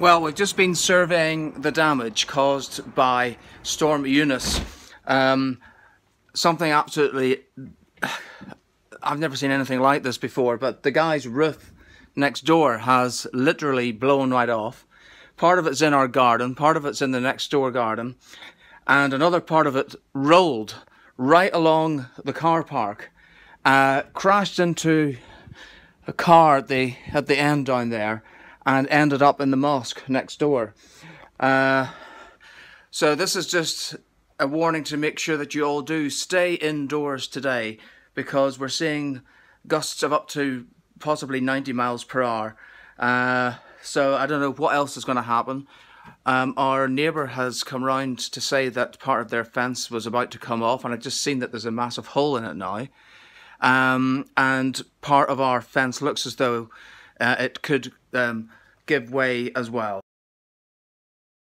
Well, we've just been surveying the damage caused by Storm Eunice. Um, something absolutely... I've never seen anything like this before, but the guy's roof next door has literally blown right off. Part of it's in our garden, part of it's in the next door garden, and another part of it rolled right along the car park, uh, crashed into a car at the, at the end down there, and ended up in the mosque next door. Uh, so this is just a warning to make sure that you all do stay indoors today because we're seeing gusts of up to possibly 90 miles per hour. Uh, so I don't know what else is going to happen. Um, our neighbour has come round to say that part of their fence was about to come off, and I've just seen that there's a massive hole in it now. Um, and part of our fence looks as though uh, it could um, give way as well.